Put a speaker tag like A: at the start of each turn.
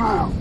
A: Wow.